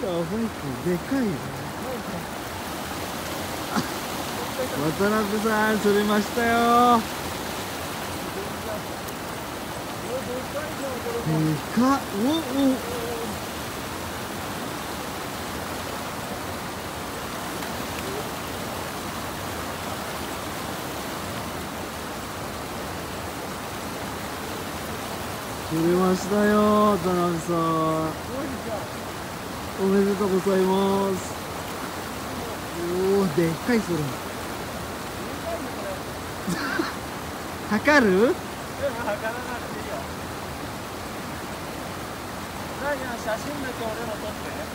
でかい。よ渡辺さん釣れましたよでかっおお釣れましたよ渡辺さんおめでとうございます。おおでっかいそれ。測る？測らなくていいよ。じゃあ写真だけ俺の撮って